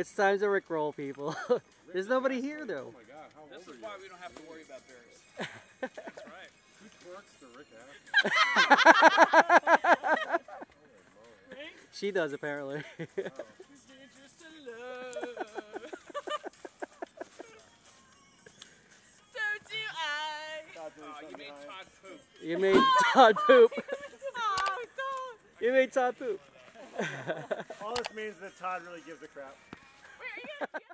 It's time to rickroll, people. There's nobody here though. Oh my god, how This old is are why you? we don't have to worry about bears. That's right. Who twerks to Rick Astley? She does apparently. Dangerous to love. Don't do I? Oh, you made Todd poop. you made Todd poop. Oh, don't. You made Todd poop. All this means that Todd really gives a crap. You gonna-